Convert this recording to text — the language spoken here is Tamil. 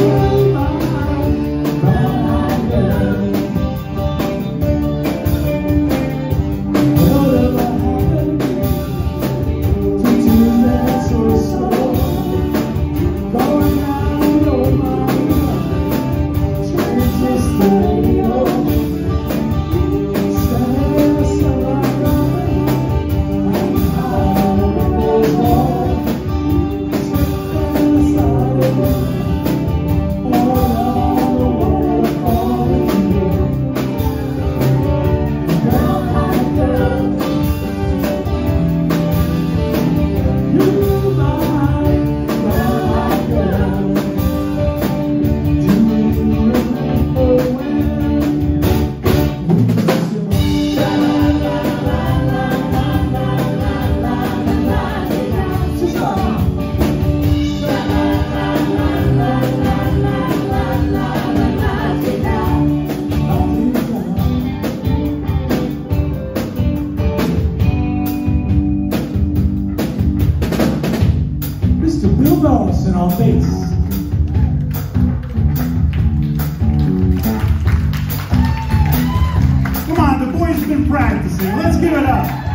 you. Come on,